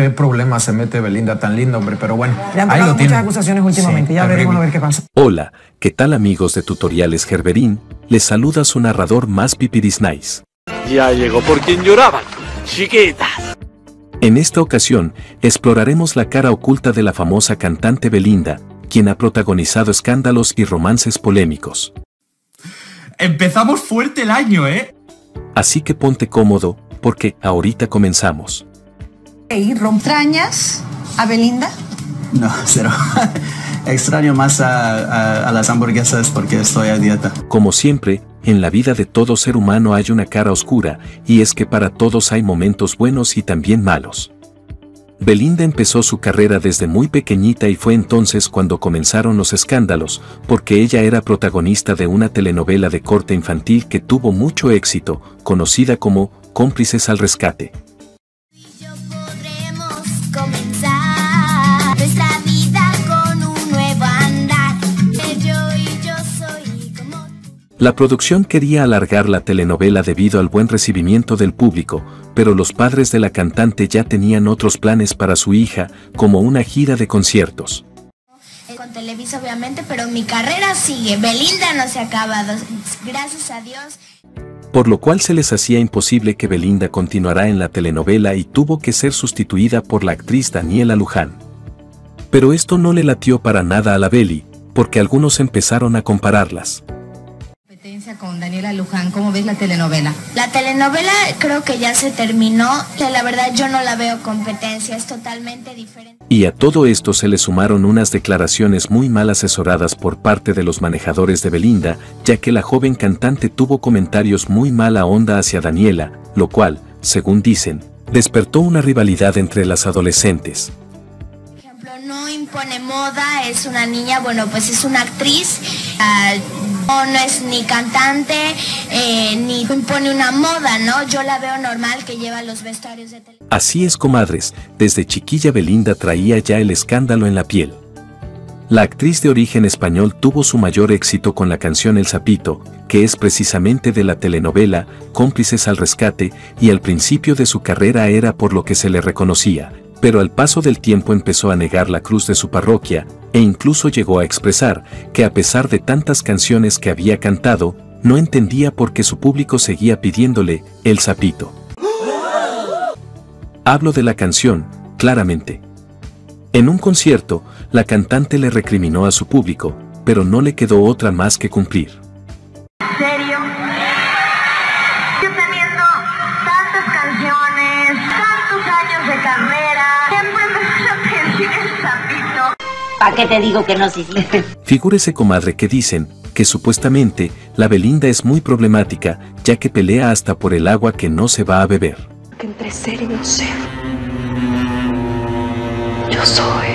qué problema se mete Belinda tan linda, hombre, pero bueno. Le han ahí tiene. muchas acusaciones últimamente, Sí, ya veremos a ver qué pasa. Hola, ¿qué tal amigos de Tutoriales Gerberín? Les saluda su narrador más pipiris nice. Ya llegó por quien lloraban, chiquitas. En esta ocasión, exploraremos la cara oculta de la famosa cantante Belinda, quien ha protagonizado escándalos y romances polémicos. Empezamos fuerte el año, ¿eh? Así que ponte cómodo, porque ahorita comenzamos. ¿Y romtrañas a Belinda? No, cero. Extraño más a, a- a las hamburguesas porque estoy a dieta. Como siempre, en la vida de todo ser humano hay una cara oscura, y es que para todos hay momentos buenos y también malos. Belinda empezó su carrera desde muy pequeñita y fue entonces cuando comenzaron los escándalos, porque ella era protagonista de una telenovela de corte infantil que tuvo mucho éxito, conocida como Cómplices al Rescate. La producción quería alargar la telenovela debido al buen recibimiento del público, pero los padres de la cantante ya tenían otros planes para su hija, como una gira de conciertos. con Televisa obviamente, pero mi carrera sigue. Belinda no se ha acabado. Gracias a Dios. por lo cual se les hacía imposible que Belinda continuara en la telenovela y tuvo que ser sustituida por la actriz Daniela Luján. Pero esto no le latió para nada a la Beli, porque algunos empezaron a compararlas. Competencia con Daniela Luján, ¿cómo ves la telenovela? La telenovela creo que ya se terminó. Que la verdad yo no la veo competencia. Es totalmente diferente. Y a todo esto se le sumaron unas declaraciones muy mal asesoradas por parte de los manejadores de Belinda, ya que la joven cantante tuvo comentarios muy mala onda hacia Daniela, lo cual, según dicen, despertó una rivalidad entre las adolescentes. Por ejemplo, no impone moda, es una niña, bueno, pues es una actriz, no, no es ni cantante, eh, ni impone una moda, ¿no? Yo la veo normal que lleva los vestuarios de tele. Así es, comadres, desde chiquilla Belinda traía ya el escándalo en la piel. La actriz de origen español tuvo su mayor éxito con la canción El Sapito, que es precisamente de la telenovela Cómplices al Rescate, y al principio de su carrera era por lo que se le reconocía, pero al paso del tiempo empezó a negar la cruz de su parroquia, e incluso llegó a expresar que a pesar de tantas canciones que había cantado, no entendía por qué su público seguía pidiéndole El Sapito. Hablo de la canción, claramente. En un concierto, la cantante le recriminó a su público, pero no le quedó otra más que cumplir. ¿Para qué te digo que no, sí, sí? Figúrese, comadre, que dicen que supuestamente la Belinda es muy problemática, ya que pelea hasta por el agua que no se va a beber. que entre ser y no ser. Yo soy.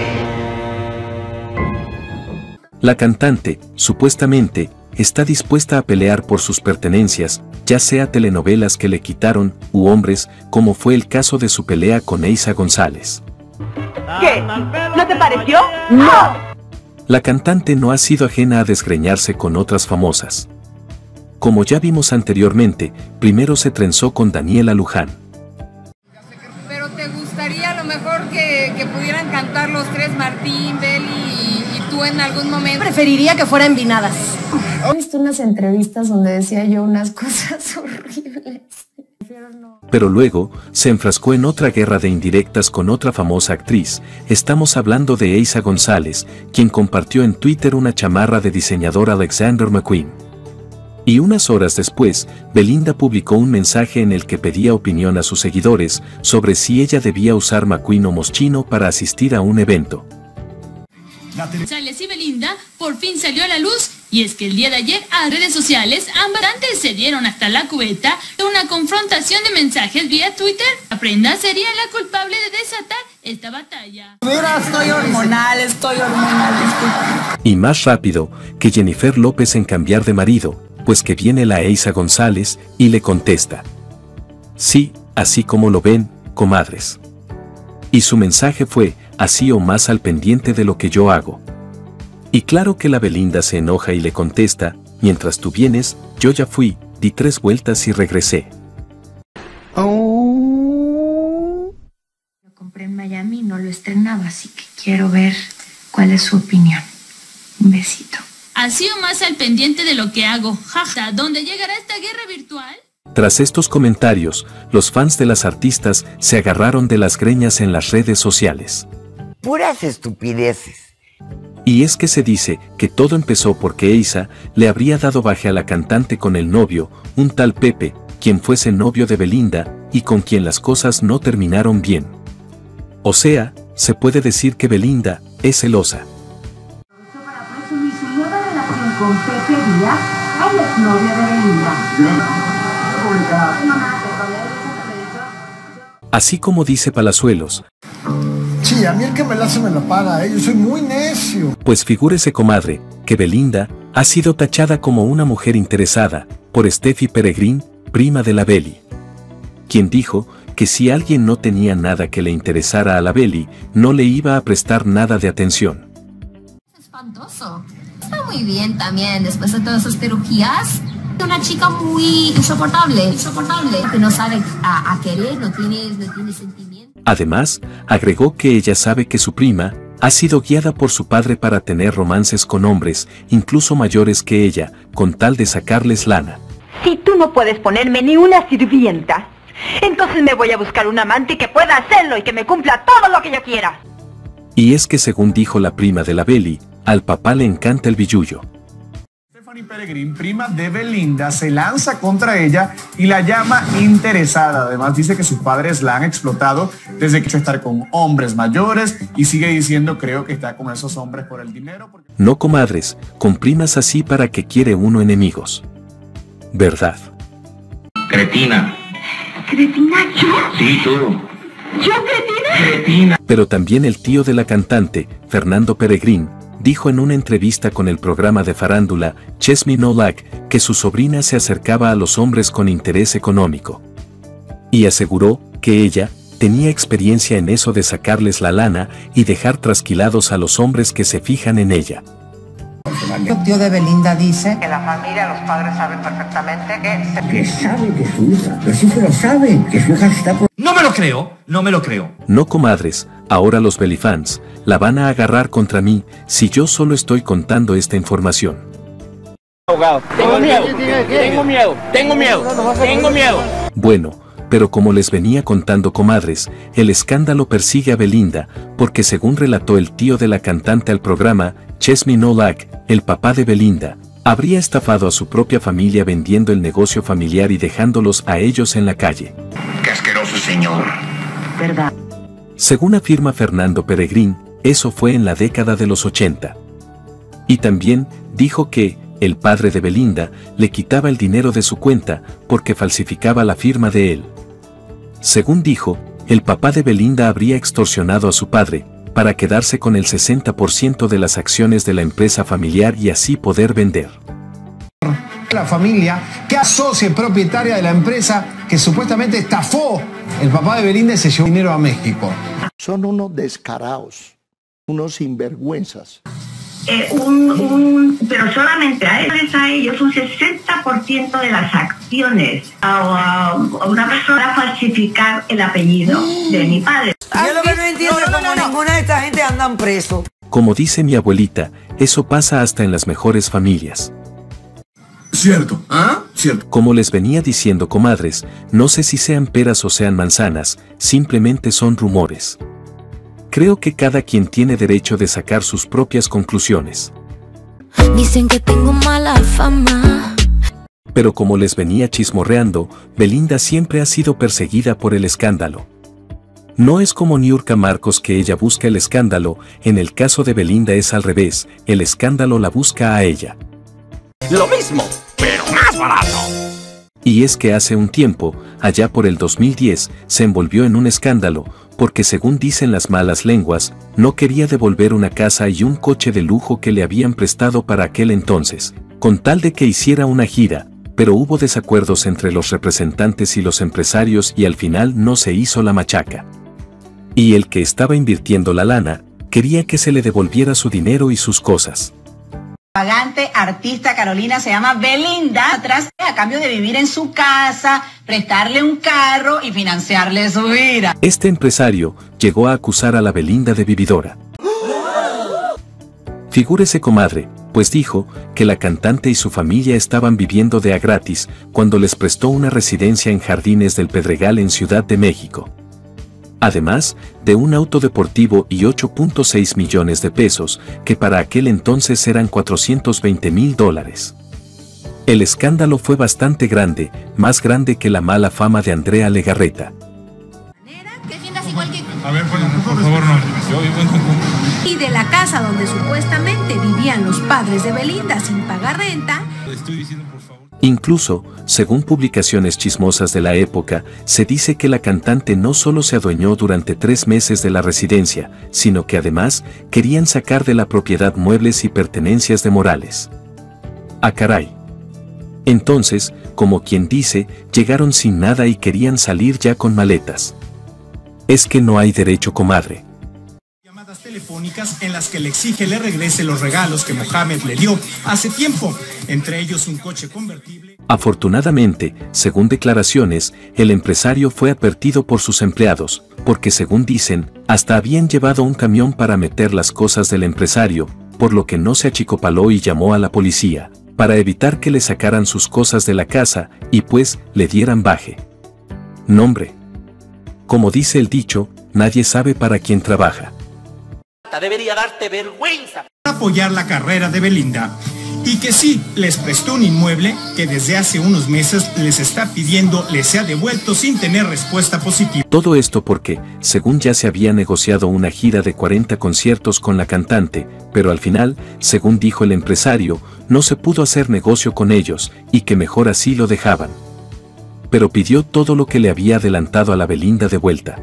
La cantante, supuestamente, está dispuesta a pelear por sus pertenencias, ya sea telenovelas que le quitaron, u hombres, como fue el caso de su pelea con Eisa González. ¿Qué? ¿No te pareció? ¡No! La cantante no ha sido ajena a desgreñarse con otras famosas. Como ya vimos anteriormente, primero se trenzó con Daniela Luján. Pero te gustaría a lo mejor que, que pudieran cantar los tres, Martín, Beli y, y tú en algún momento. Preferiría que fueran vinadas. He visto unas entrevistas donde decía yo unas cosas horribles. Pero luego, se enfrascó en otra guerra de indirectas con otra famosa actriz, estamos hablando de Eisa González, quien compartió en Twitter una chamarra de diseñador Alexander McQueen. Y unas horas después, Belinda publicó un mensaje en el que pedía opinión a sus seguidores sobre si ella debía usar McQueen o Moschino para asistir a un evento. González y Belinda por fin salió a la luz y es que el día de ayer a redes sociales ambas antes se dieron hasta la cubeta de una confrontación de mensajes vía Twitter. La prenda sería la culpable de desatar esta batalla. Mira, estoy hormonal, estoy hormonal, disculpa. Y más rápido que Jennifer López en cambiar de marido, pues que viene la Eisa González y le contesta. Sí, así como lo ven, comadres. Y su mensaje fue, así o más al pendiente de lo que yo hago. Y claro que la Belinda se enoja y le contesta, mientras tú vienes, yo ya fui, di tres vueltas y regresé. Lo compré en Miami no lo estrenaba, así que quiero ver cuál es su opinión. Un besito. Así o más al pendiente de lo que hago. Jaja, ¿dónde llegará esta guerra virtual? Tras estos comentarios, los fans de las artistas se agarraron de las greñas en las redes sociales. Puras estupideces. Y es que se dice que todo empezó porque Eisa le habría dado baje a la cantante con el novio, un tal Pepe, quien fuese novio de Belinda, y con quien las cosas no terminaron bien. O sea, se puede decir que Belinda es celosa. Así como dice Palazuelos, Sí, a mí el que me la hace me la paga, ¿eh? yo soy muy necio. pues figúrese comadre, que Belinda ha sido tachada como una mujer interesada por Steffi Peregrín, prima de la Beli. Quien dijo que si alguien no tenía nada que le interesara a la Beli, no le iba a prestar nada de atención. espantoso. Está muy bien también, después de todas esas cirugías. Una chica muy insoportable, insoportable, que no sabe a, a querer, no tiene, no tiene sentimiento. Además, agregó que ella sabe que su prima ha sido guiada por su padre para tener romances con hombres, incluso mayores que ella, con tal de sacarles lana. Si tú no puedes ponerme ni una sirvienta, entonces me voy a buscar un amante que pueda hacerlo y que me cumpla todo lo que yo quiera. Y es que según dijo la prima de la Beli, al papá le encanta el billullo. Stephanie Peregrín, prima de Belinda, se lanza contra ella y la llama interesada. Además dice que sus padres la han explotado desde que quiso estar con hombres mayores y sigue diciendo creo que está con esos hombres por el dinero. porque- No comadres, con primas así para que quiere uno enemigos. ¿Verdad? Cretina. ¿Cretina yo? Sí, tú. ¿Yo cretina? Cretina. Pero también el tío de la cantante, Fernando Peregrín, dijo en una entrevista con el programa de farándula Chesme No Lack que su sobrina se acercaba a los hombres con interés económico. Y aseguró que ella tenía experiencia en eso de sacarles la lana y dejar trasquilados a los hombres que se fijan en ella. El tío de Belinda dice Que la familia, los padres saben perfectamente que... Que sabe que su hija, los hijos lo saben, que su hija está por... No me lo creo, no me lo creo. No comadres, ahora los belifans la van a agarrar contra mí si yo solo estoy contando esta información. Abogado. Tengo miedo, tengo miedo, tengo miedo, tengo miedo. Bueno, pero como les venía contando comadres, el escándalo persigue a Belinda, porque según relató el tío de la cantante al programa, Chesme No Lack, el papá de Belinda, habría estafado a su propia familia vendiendo el negocio familiar y dejándolos a ellos en la calle. Qué asqueroso señor. ¿Verdad? Según afirma Fernando Peregrín, eso fue en la década de los 80. Y también dijo que, el padre de Belinda le quitaba el dinero de su cuenta porque falsificaba la firma de él. Según dijo, el papá de Belinda habría extorsionado a su padre para quedarse con el 60% de las acciones de la empresa familiar y así poder vender. La familia que y propietaria de la empresa que supuestamente estafó el papá de Belinda y se llevó dinero a México. Son unos descarados, unos sinvergüenzas. Eh, un, un- pero solamente a ellos, a ellos un 60% de las acciones a, a una persona falsificar el apellido de mi padre. Yo ninguna de esta gente andan preso. Como dice mi abuelita, eso pasa hasta en las mejores familias. Cierto, ¿ah? Cierto. Como les venía diciendo comadres, no sé si sean peras o sean manzanas, simplemente son rumores. Creo que cada quien tiene derecho de sacar sus propias conclusiones. Dicen que tengo mala fama. Pero como les venía chismorreando, Belinda siempre ha sido perseguida por el escándalo. No es como Niurka Marcos que ella busca el escándalo, en el caso de Belinda es al revés, el escándalo la busca a ella. Lo mismo, pero más barato. Y es que hace un tiempo, allá por el 2010, se envolvió en un escándalo, porque según dicen las malas lenguas, no quería devolver una casa y un coche de lujo que le habían prestado para aquel entonces, con tal de que hiciera una gira, pero hubo desacuerdos entre los representantes y los empresarios y al final no se hizo la machaca. Y el que estaba invirtiendo la lana, quería que se le devolviera su dinero y sus cosas. Pagante artista Carolina se llama Belinda, atrás a cambio de vivir en su casa, prestarle un carro y financiarle su vida. Este empresario llegó a acusar a la Belinda de vividora. Figúrese comadre, pues dijo que la cantante y su familia estaban viviendo de a gratis cuando les prestó una residencia en Jardines del Pedregal en Ciudad de México. Además de un auto deportivo y 8.6 millones de pesos, que para aquel entonces eran 420 mil dólares. El escándalo fue bastante grande, más grande que la mala fama de Andrea Legarreta. A ver, por favor, no. Yo vivo en Cancún. Y de la casa donde supuestamente vivían los padres de Belinda sin pagar renta. Estoy diciendo, por favor. Incluso, según publicaciones chismosas de la época, se dice que la cantante no solo se adueñó durante tres meses de la residencia, sino que además querían sacar de la propiedad muebles y pertenencias de Morales. ¡Ah, caray! Entonces, como quien dice, llegaron sin nada y querían salir ya con maletas. Es que no hay derecho, comadre. Telefónicas en las que le exige le regrese los regalos que Mohamed le dio hace tiempo, entre ellos un coche convertible. Afortunadamente, según declaraciones, el empresario fue advertido por sus empleados, porque según dicen, hasta habían llevado un camión para meter las cosas del empresario, por lo que no se achicopaló y llamó a la policía, para evitar que le sacaran sus cosas de la casa y pues le dieran baje. Nombre. Como dice el dicho, nadie sabe para quién trabaja. Debería darte vergüenza. Apoyar la carrera de Belinda. Y que sí, les prestó un inmueble que desde hace unos meses les está pidiendo les sea devuelto sin tener respuesta positiva. Todo esto porque, según ya se había negociado una gira de 40 conciertos con la cantante, pero al final, según dijo el empresario, no se pudo hacer negocio con ellos, y que mejor así lo dejaban pero pidió todo lo que le había adelantado a la Belinda de vuelta.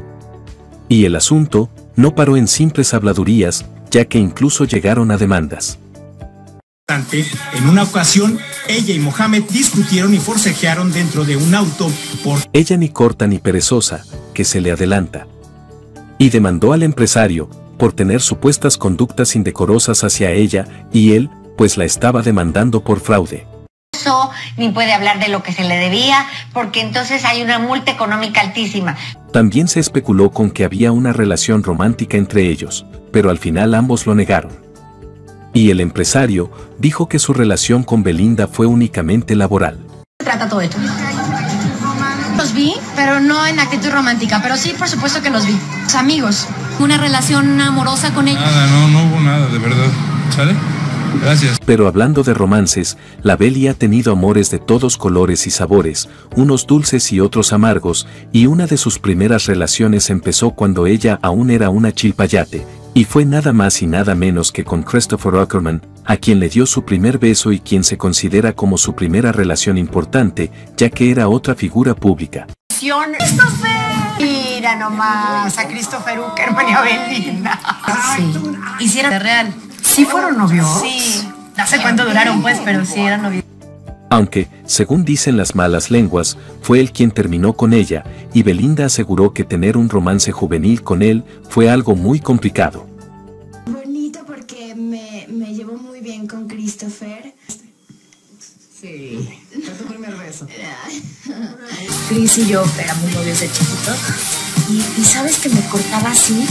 Y el asunto no paró en simples habladurías, ya que incluso llegaron a demandas. En una ocasión, ella y Mohamed discutieron y forcejearon dentro de un auto por... Ella ni corta ni perezosa, que se le adelanta. Y demandó al empresario, por tener supuestas conductas indecorosas hacia ella, y él, pues la estaba demandando por fraude ni puede hablar de lo que se le debía, porque entonces hay una multa económica altísima. También se especuló con que había una relación romántica entre ellos, pero al final ambos lo negaron. Y el empresario dijo que su relación con Belinda fue únicamente laboral. ¿Se trata todo esto? Los vi, pero no en actitud romántica, pero sí, por supuesto que los vi. Amigos. ¿Una relación amorosa con ellos? Nada, no, no hubo nada, de verdad. ¿Sale? Gracias. Pero hablando de romances, la Beli ha tenido amores de todos colores y sabores, unos dulces y otros amargos, y una de sus primeras relaciones empezó cuando ella aún era una chilpayate, y fue nada más y nada menos que con Christopher Ackerman, a quien le dio su primer beso y quien se considera como su primera relación importante, ya que era otra figura pública. ¡Christopher! Mira nomás a Christopher Uckerman y a Belinda. Sí. Hiciera real. ¿Sí fueron novios? Sí. No sé cuánto duraron, pues, pero sí eran novios. Aunque, según dicen las malas lenguas, fue él quien terminó con ella, y Belinda aseguró que tener un romance juvenil con él fue algo muy complicado. Bonito porque me, me llevo muy bien con Christopher. Sí, fue tu primer beso. Chris y yo éramos novios de chiquitos. Y, y sabes que me cortaba así.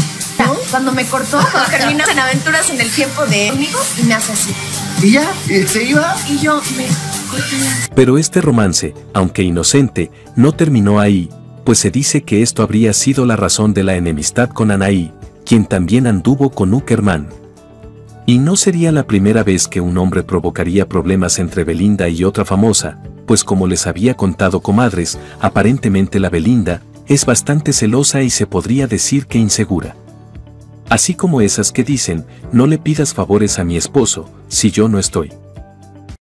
Cuando me cortó, terminó en aventuras en el tiempo de conmigo y me hace así. ¿Y ya? ¿Se iba? Y yo me Pero este romance, aunque inocente, no terminó ahí, pues se dice que esto habría sido la razón de la enemistad con Anaí, quien también anduvo con Uckerman. Y no sería la primera vez que un hombre provocaría problemas entre Belinda y otra famosa, pues como les había contado comadres, aparentemente la Belinda es bastante celosa y se podría decir que insegura. Así como esas que dicen, no le pidas favores a mi esposo, si yo no estoy.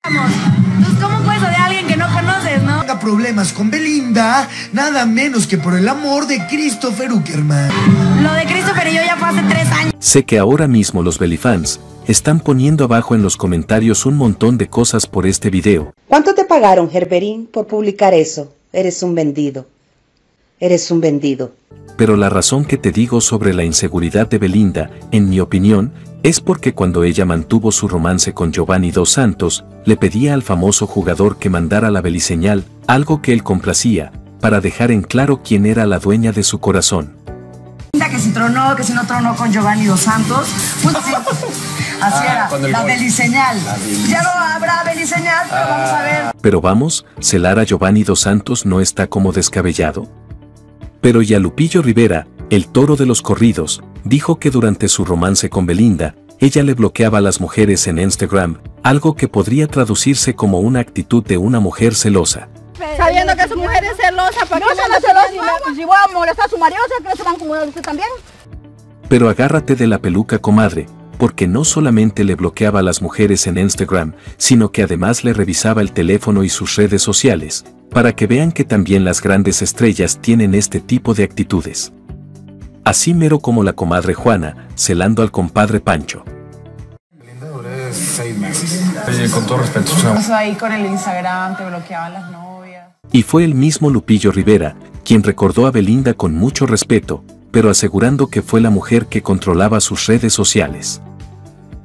Pues, ¿Cómo puedes odiar a alguien que no conoces, no? Tenga problemas con Belinda, nada menos que por el amor de Christopher Uckerman. Lo de Christopher y yo ya fue hace tres años. Sé que ahora mismo los Belifans están poniendo abajo en los comentarios un montón de cosas por este video. ¿Cuánto te pagaron, Gerberín, por publicar eso? Eres un vendido. Eres un vendido. Pero la razón que te digo sobre la inseguridad de Belinda, en mi opinión, Es porque cuando ella mantuvo su romance con Giovanni Dos Santos, le pedía al famoso jugador que mandara la beliseñal, algo que él complacía, para dejar en claro quién era la dueña de su corazón. Que si tronó, que si no tronó con Giovanni Dos Santos. Pues sí, así Ah, era, beliseñal. La beliseñal. Ya no habrá beliseñal, pero vamos a ver. Pero vamos, ¿celar a Giovanni Dos Santos no está como descabellado? Pero ya Lupillo Rivera, el toro de los corridos, dijo que durante su romance con Belinda, ella le bloqueaba a las mujeres en Instagram, algo que podría traducirse como una actitud de una mujer celosa. Sabiendo que su mujer es celosa, ¿para No qué la celosa? si voy a molestar a su marido, ¿se cree que se van a acomodar usted también? Pero agárrate de la peluca comadre, porque no solamente le bloqueaba a las mujeres en Instagram, sino que además le revisaba el teléfono y sus redes sociales, para que vean que también las grandes estrellas tienen este tipo de actitudes. Así mero como la comadre Juana, celando al compadre Pancho. seis meses. Oye, con todo respeto, o sea, Pasó ahí con el Instagram, te bloqueaban las novias. Y fue el mismo Lupillo Rivera, quien recordó a Belinda con mucho respeto, pero asegurando que fue la mujer que controlaba sus redes sociales.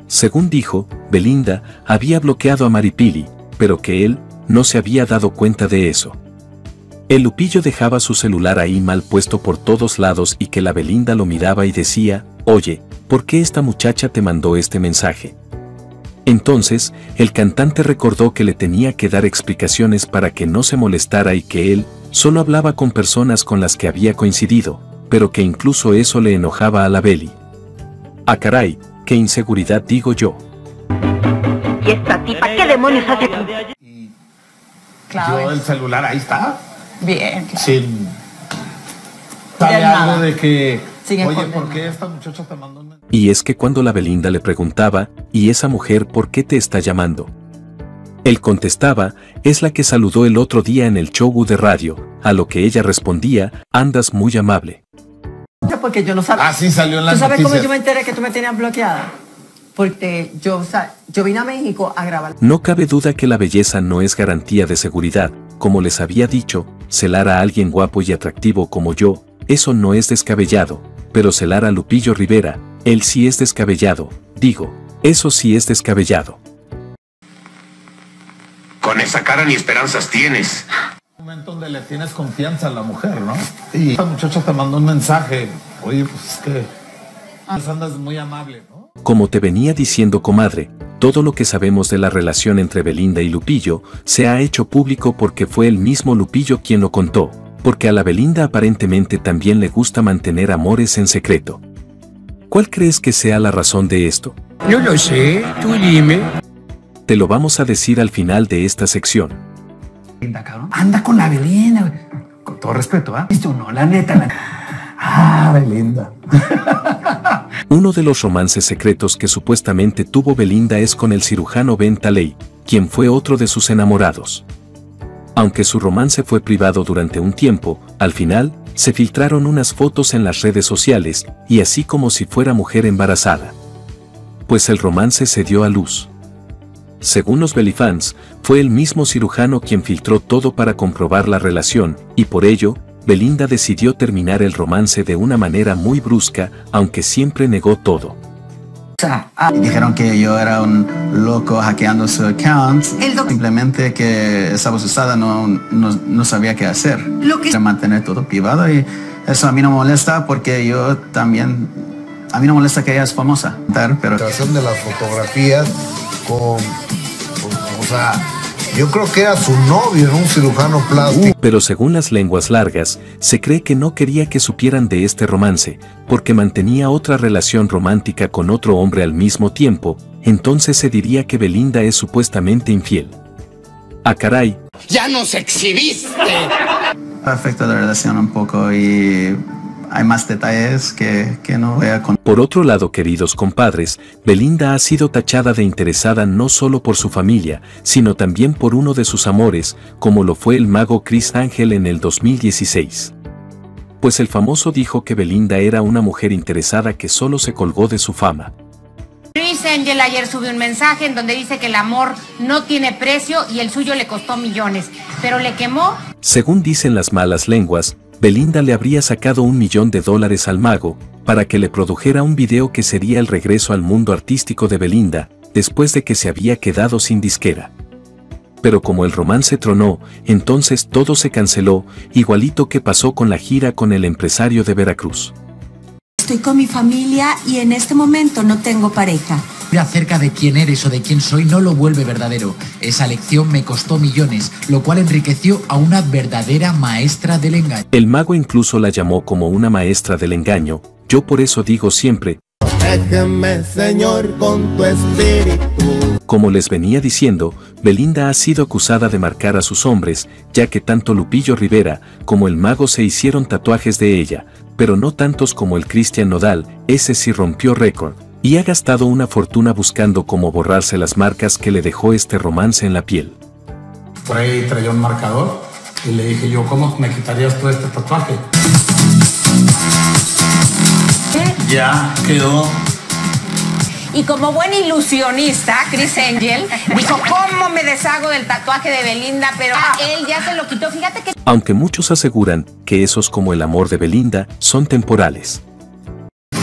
Según dijo, Belinda había bloqueado a Maripili, pero que él no se había dado cuenta de eso. El Lupillo dejaba su celular ahí mal puesto por todos lados y que la Belinda lo miraba y decía, oye, ¿por qué esta muchacha te mandó este mensaje? Entonces, el cantante recordó que le tenía que dar explicaciones para que no se molestara y que él solo hablaba con personas con las que había coincidido, pero que incluso eso le enojaba a la Beli. Ah caray, qué inseguridad digo yo. ¿Y esta tipa qué demonios hace aquí? Yo el celular ahí está. Bien. Sin. Nada. algo de que. Sigue Oye, ¿por qué esta muchacha te mandó un Y es que cuando la Belinda le preguntaba, ¿y esa mujer por qué te está llamando? Él contestaba, es la que saludó el otro día en el show de radio, a lo que ella respondía, andas muy amable. Porque yo no sabía. Ah, sí, salió en las ¿Tú sabes cómo noticias. yo me enteré que tú me tenías bloqueada? Porque yo, o sea, yo vine a México a grabar. No cabe duda que la belleza no es garantía de seguridad, como les había dicho, celar a alguien guapo y atractivo como yo, eso no es descabellado, pero celar a Lupillo Rivera, él sí es descabellado, digo, eso sí es descabellado. Con esa cara ni esperanzas tienes. Momento donde le tienes confianza a la mujer, ¿no? Y esta muchacha te mandó un mensaje. Oye, pues es que. pues andas muy amable, ¿no? Como te venía diciendo comadre, todo lo que sabemos de la relación entre Belinda y Lupillo se ha hecho público porque fue el mismo Lupillo quien lo contó, porque a la Belinda aparentemente también le gusta mantener amores en secreto. ¿Cuál crees que sea la razón de esto? No lo sé, tú dime. Te lo vamos a decir al final de esta sección. Anda con la Belinda, güey. Con todo respeto, ¿ah? Yo no, la neta, la... Ah, Belinda. Uno de los romances secretos que supuestamente tuvo Belinda es con el cirujano Ben Taley, quien fue otro de sus enamorados. Aunque su romance fue privado durante un tiempo, al final, se filtraron unas fotos en las redes sociales, y así como si fuera mujer embarazada. Pues el romance se dio a luz. Según los Belifans, fue el mismo cirujano quien filtró todo para comprobar la relación, y por ello, Belinda decidió terminar el romance de una manera muy brusca, aunque siempre negó todo. Dijeron que yo era un loco hackeando su account. Simplemente que estaba asustada, no, no, no sabía qué hacer. Lo que- mantener todo privado y eso a mí no molesta porque yo también, a mí no molesta que ella es famosa. Pero de las fotografías con, sea, yo creo que era su novio, era un cirujano plástico. Pero según las lenguas largas, se cree que no quería que supieran de este romance, porque mantenía otra relación romántica con otro hombre al mismo tiempo, entonces se diría que Belinda es supuestamente infiel. Ah caray, ¡Ya nos exhibiste! afecta la relación un poco y hay más detalles que, que no voy a contar. Por otro lado, queridos compadres, Belinda ha sido tachada de interesada no solo por su familia, sino también por uno de sus amores, como lo fue el mago Chris Ángel en el 2016. Pues el famoso dijo que Belinda era una mujer interesada que solo se colgó de su fama. Luis Angel ayer subió un mensaje en donde dice que el amor no tiene precio y el suyo le costó millones, pero le quemó Según dicen las malas lenguas, Belinda le habría sacado un millón de dólares al mago, para que le produjera un video que sería el regreso al mundo artístico de Belinda, después de que se había quedado sin disquera. Pero como el romance tronó, entonces todo se canceló, igualito que pasó con la gira con el empresario de Veracruz. Estoy con mi familia y en este momento no tengo pareja. acerca de quién eres o de quién soy no lo vuelve verdadero. Esa lección me costó millones, lo cual enriqueció a una verdadera maestra del engaño. El mago incluso la llamó como una maestra del engaño, yo por eso digo siempre, Déjeme, Señor, con tu espíritu. Como les venía diciendo, Belinda ha sido acusada de marcar a sus hombres, ya que tanto Lupillo Rivera como el mago se hicieron tatuajes de ella, pero no tantos como el Cristian Nodal, ese sí rompió récord, y ha gastado una fortuna buscando cómo borrarse las marcas que le dejó este romance en la piel. Por ahí traía un marcador y le dije yo, ¿cómo me quitarías todo este tatuaje? Ya quedó. Y como buen ilusionista, Chris Angel dijo, ¿cómo me deshago del tatuaje de Belinda? Pero él ya se lo quitó. Fíjate que... Aunque muchos aseguran que esos como el amor de Belinda son temporales.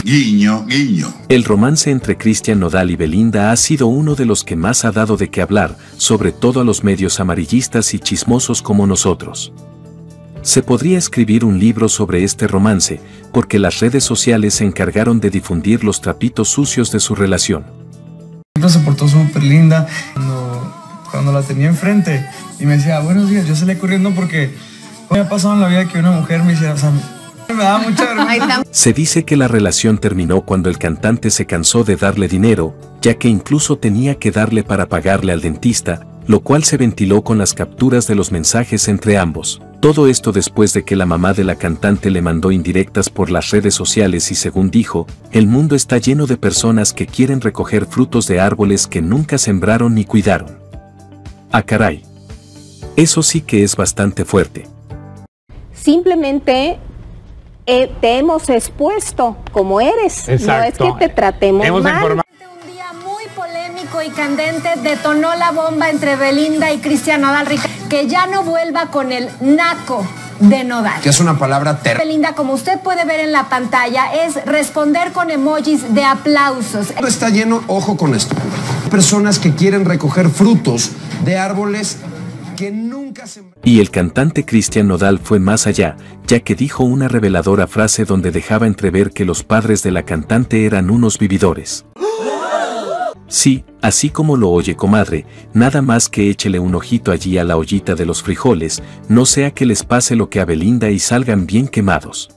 Guiño, guiño. El romance entre Cristian Nodal y Belinda ha sido uno de los que más ha dado de qué hablar, sobre todo a los medios amarillistas y chismosos como nosotros. Se podría escribir un libro sobre este romance, porque las redes sociales se encargaron de difundir los trapitos sucios de su relación. Siempre se portó súper linda cuando, cuando la tenía enfrente y me decía, buenos días, yo salí corriendo porque me ha pasado en la vida que una mujer me decía, o sea, me da mucha vergüenza. Se dice que la relación terminó cuando el cantante se cansó de darle dinero, ya que incluso tenía que darle para pagarle al dentista, lo cual se ventiló con las capturas de los mensajes entre ambos. Todo esto después de que la mamá de la cantante le mandó indirectas por las redes sociales y según dijo, el mundo está lleno de personas que quieren recoger frutos de árboles que nunca sembraron ni cuidaron. Ah caray. Eso sí que es bastante fuerte. Simplemente eh, te hemos expuesto como eres. Exacto. No es que te tratemos Hemos mal. informado. muy polémico y candente detonó la bomba entre Belinda y Cristian Nodal que ya no vuelva con el naco de Nodal. Que es una palabra terrible. Belinda, como usted puede ver en la pantalla, es responder con emojis de aplausos. Está lleno, ojo con esto. Personas que quieren recoger frutos de árboles que nunca se... Y el cantante Cristian Nodal fue más allá, ya que dijo una reveladora frase donde dejaba entrever que los padres de la cantante eran unos vividores. Sí, así como lo oye comadre, nada más que échele un ojito allí a la ollita de los frijoles, no sea que les pase lo que a Belinda y salgan bien quemados.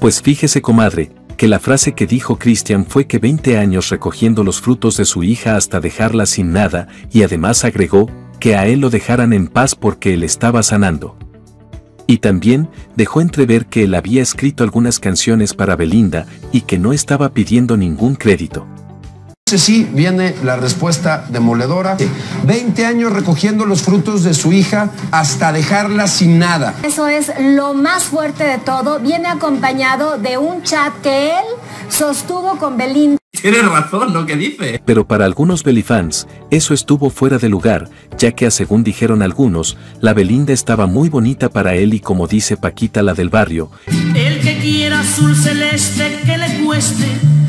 Pues fíjese comadre, que la frase que dijo Cristian fue que 20 años recogiendo los frutos de su hija hasta dejarla sin nada, y además agregó, que a él lo dejaran en paz porque él estaba sanando. Y también dejó entrever que él había escrito algunas canciones para Belinda y que no estaba pidiendo ningún crédito. Sí viene la respuesta demoledora. 20 años recogiendo los frutos de su hija hasta dejarla sin nada. Eso es lo más fuerte de todo. Viene acompañado de un chat que él sostuvo con Belinda. Tienes razón lo que dice. Pero para algunos Belifans, eso estuvo fuera de lugar, ya que a según dijeron algunos, la Belinda estaba muy bonita para él y como dice Paquita la del barrio, El que quiera azul celeste que le cueste.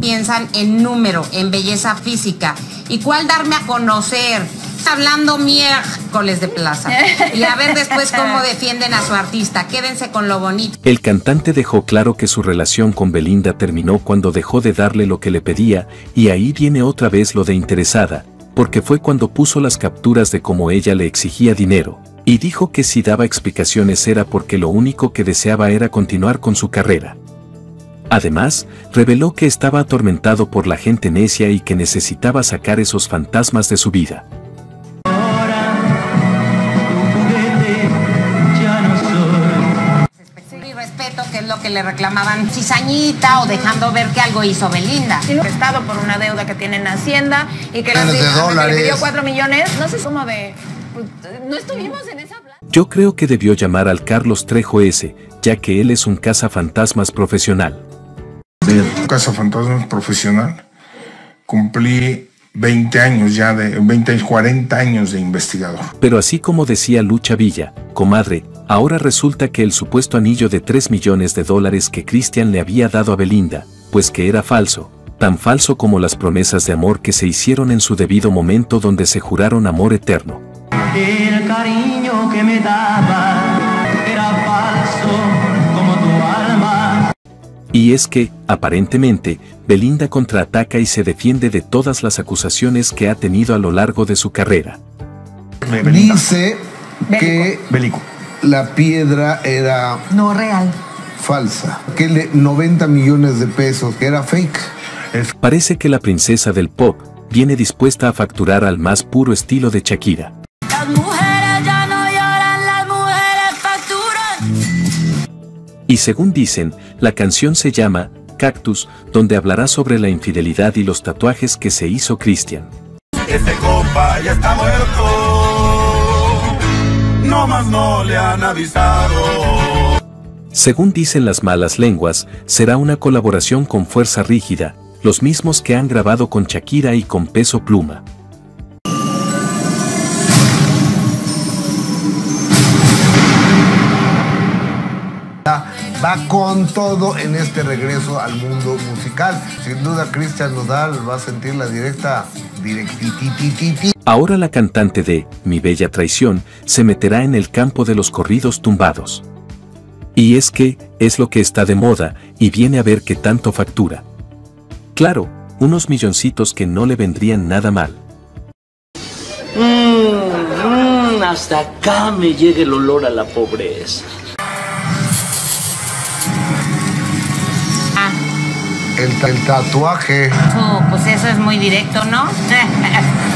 Piensan en número, en belleza física. ¿Y cuál darme a conocer? Hablando miércoles de plaza. Y a ver después cómo defienden a su artista. Quédense con lo bonito. el cantante dejó claro que su relación con Belinda terminó cuando dejó de darle lo que le pedía, y ahí viene otra vez lo de interesada, porque fue cuando puso las capturas de cómo ella le exigía dinero, y dijo que si daba explicaciones era porque lo único que deseaba era continuar con su carrera. Además, reveló que estaba atormentado por la gente necia y que necesitaba sacar esos fantasmas de su vida. Que es lo que le reclamaban cizañita o dejando ver que algo hizo Belinda. Estado por una deuda que tiene en Hacienda y que, Millones de dólares. le pidió cuatro millones. No sé cómo de. No estuvimos en esa. Yo creo que debió llamar al Carlos Trejo S, ya que él es un cazafantasmas profesional. Casa Fantasmas profesional. Cumplí 20 años ya de 20, 40 años de investigador. Pero así como decía Lucha Villa, comadre, Ahora resulta que el supuesto anillo de 3 millones de dólares que Christian le había dado a Belinda, pues que era falso, tan falso como las promesas de amor que se hicieron en su debido momento donde se juraron amor eterno. El cariño que me daba Y es que, aparentemente, Belinda contraataca y se defiende de todas las acusaciones que ha tenido a lo largo de su carrera. Dice que la piedra era No real. falsa, que le 90 millones de pesos, que era fake. Parece que la princesa del pop viene dispuesta a facturar al más puro estilo de Shakira. Y según dicen, la canción se llama Cactus, donde hablará sobre la infidelidad y los tatuajes que se hizo Christian. Este compa ya está muerto. No más no le han avisado. Según dicen las malas lenguas, será una colaboración con Fuerza Rígida, los mismos que han grabado con Shakira y con Peso Pluma. Va con todo en este regreso al mundo musical. Sin duda, Cristian Nodal va a sentir la directa, directititititi. Ahora la cantante de Mi Bella Traición se meterá en el campo de los corridos tumbados. Y es que, es lo que está de moda, y viene a ver qué tanto factura. Claro, unos milloncitos que no le vendrían nada mal. Mm, mm, hasta acá me llega el olor a la pobreza. El, el tatuaje. Oh, pues eso es muy directo, ¿no?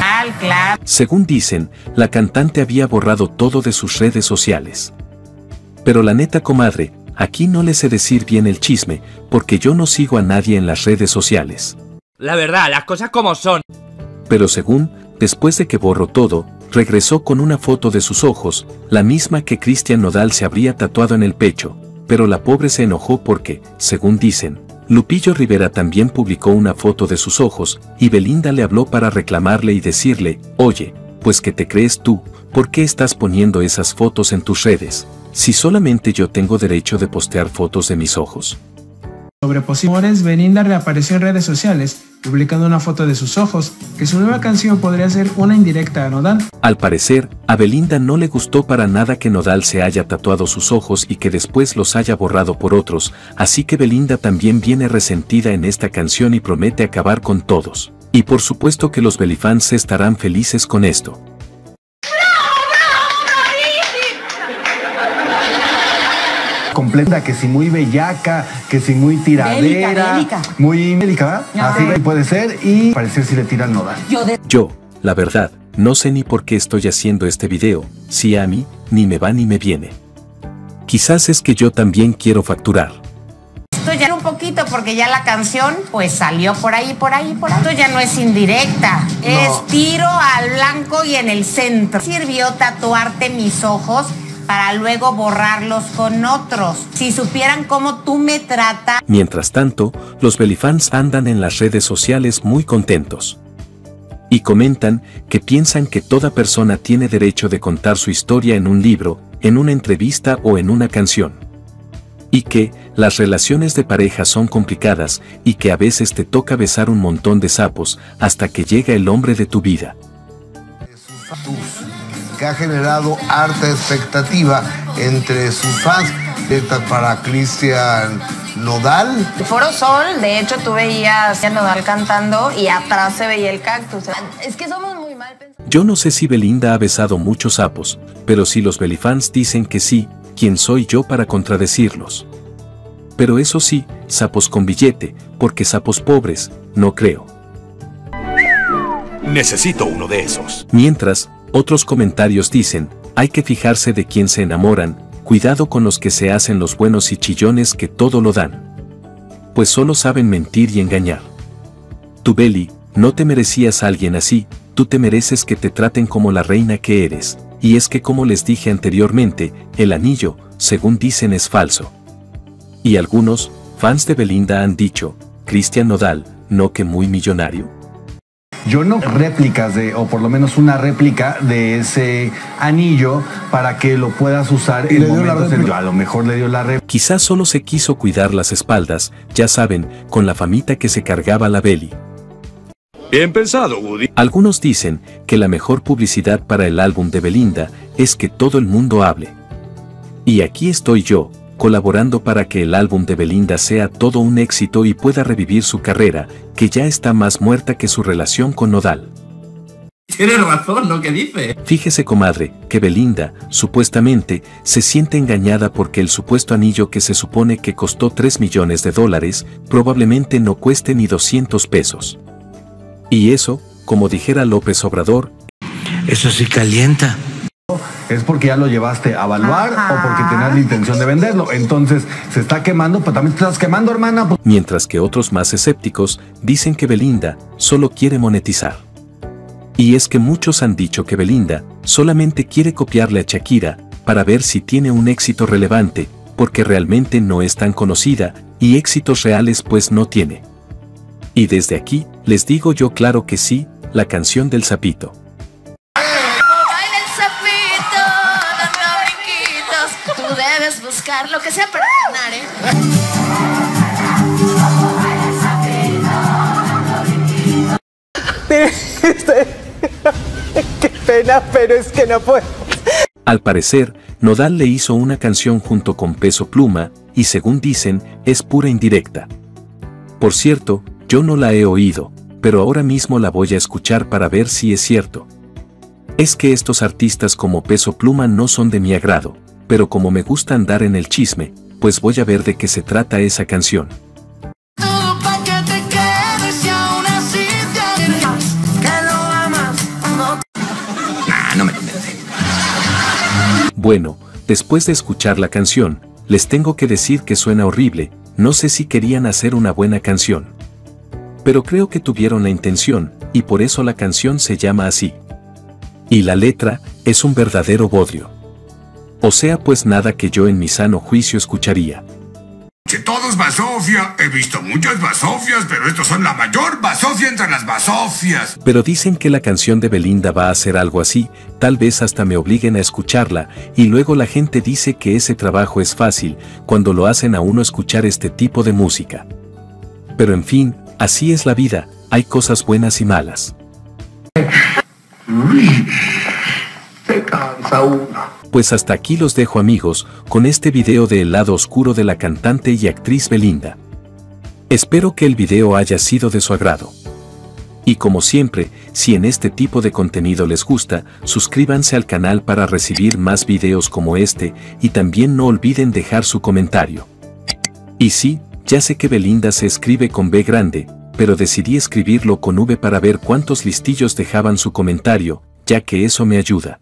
Al claro. Según dicen, la cantante había borrado todo de sus redes sociales. Pero la neta comadre, aquí no le sé decir bien el chisme, porque yo no sigo a nadie en las redes sociales. La verdad, las cosas como son. Pero según, después de que borró todo, regresó con una foto de sus ojos, la misma que Cristian Nodal se habría tatuado en el pecho, pero la pobre se enojó porque, según dicen, Lupillo Rivera también publicó una foto de sus ojos, y Belinda le habló para reclamarle y decirle, oye, pues que te crees tú, ¿por qué estás poniendo esas fotos en tus redes? Si solamente yo tengo derecho de postear fotos de mis ojos. Sobre posibles, Belinda reapareció en redes sociales, publicando una foto de sus ojos, que su nueva canción podría ser una indirecta a Nodal. Al parecer, a Belinda no le gustó para nada que Nodal se haya tatuado sus ojos y que después los haya borrado por otros, así que Belinda también viene resentida en esta canción y promete acabar con todos. Y por supuesto que los Belifans estarán felices con esto. Completa, que si muy bellaca, que si muy tiradera. Bélica, bélica. Muy bélica, ¿verdad? Ajá. Así puede ser y parecer si le tira el Nodal. Yo de... Yo, la verdad, no sé ni por qué estoy haciendo este video, si a mí, ni me va ni me viene. Quizás es que yo también quiero facturar. Esto ya un poquito porque ya la canción pues salió por ahí, por ahí, por ahí. Esto ya no es indirecta, es tiro al blanco y en el centro. Sirvió tatuarte mis ojos para luego borrarlos con otros. Si supieran cómo tú me tratas, Mientras tanto, los Belifans andan en las redes sociales muy contentos. Y comentan que piensan que toda persona tiene derecho de contar su historia en un libro, en una entrevista o en una canción. Y que, las relaciones de pareja son complicadas y que a veces te toca besar un montón de sapos hasta que llega el hombre de tu vida. Que ha generado harta expectativa entre sus fans. Esta para Cristian Nodal. El Foro Sol, de hecho, tú veías a Nodal cantando y atrás se veía el cactus. Es que somos muy mal pensados. Yo no sé si Belinda ha besado muchos sapos, pero si los Belifans dicen que sí, ¿quién soy yo para contradecirlos? Pero eso sí, sapos con billete, porque sapos pobres, no creo. Necesito uno de esos. Mientras, otros comentarios dicen, hay que fijarse de quién se enamoran, cuidado con los que se hacen los buenos y chillones que todo lo dan. Pues solo saben mentir y engañar. Tu Beli, no te merecías a alguien así, tú te mereces que te traten como la reina que eres, y es que como les dije anteriormente, el anillo, según dicen es falso. Y algunos, fans de Belinda han dicho, Cristian Nodal, no que muy millonario. Yo no réplicas de, o por lo menos una réplica de ese anillo para que lo puedas usar en momentos en- yo a lo mejor le dio la réplica. Quizás solo se quiso cuidar las espaldas, ya saben, con la famita que se cargaba la Belly. Bien pensado, Woody. Algunos dicen que la mejor publicidad para el álbum de Belinda es que todo el mundo hable. Y aquí estoy yo, colaborando para que el álbum de Belinda sea todo un éxito y pueda revivir su carrera, que ya está más muerta que su relación con Nodal. Tienes razón lo que dice. Fíjese comadre, que Belinda, supuestamente, se siente engañada porque el supuesto anillo que se supone que costó 3 millones de dólares, probablemente no cueste ni 200 pesos. Y eso, como dijera López Obrador, Eso sí calienta. Es porque ya lo llevaste a evaluar o porque tenías la intención de venderlo. Entonces se está quemando, pero también te estás quemando, hermana. pues, mientras que otros más escépticos dicen que Belinda solo quiere monetizar. Y es que muchos han dicho que Belinda solamente quiere copiarle a Shakira para ver si tiene un éxito relevante, porque realmente no es tan conocida y éxitos reales pues no tiene. Y desde aquí, les digo yo claro que sí, la canción del sapito. Buscar lo que sea para ganar, ¿eh? Qué pena, pero es que no puedo. Al parecer, Nodal le hizo una canción junto con Peso Pluma, y según dicen, es pura indirecta. Por cierto, yo no la he oído, pero ahora mismo la voy a escuchar para ver si es cierto. Es que estos artistas como Peso Pluma no son de mi agrado, pero como me gusta andar en el chisme, pues voy a ver de qué se trata esa canción. Bueno, después de escuchar la canción, les tengo que decir que suena horrible, no sé si querían hacer una buena canción. Pero creo que tuvieron la intención, y por eso la canción se llama así. Y la letra, es un verdadero bodrio. O sea pues nada que yo en mi sano juicio escucharía. Que todo es basofia. He visto muchas basofias, pero estos son la mayor basofia entre las basofias. Pero dicen que la canción de Belinda va a ser algo así, tal vez hasta me obliguen a escucharla, y luego la gente dice que ese trabajo es fácil, cuando lo hacen a uno escuchar este tipo de música. Pero en fin, así es la vida, hay cosas buenas y malas. Se cansa uno. Pues hasta aquí los dejo amigos, con este video de El lado oscuro de la cantante y actriz Belinda. Espero que el video haya sido de su agrado. Y como siempre, si en este tipo de contenido les gusta, suscríbanse al canal para recibir más videos como este y también no olviden dejar su comentario. Y sí, ya sé que Belinda se escribe con B grande, pero decidí escribirlo con V para ver cuántos listillos dejaban su comentario, ya que eso me ayuda.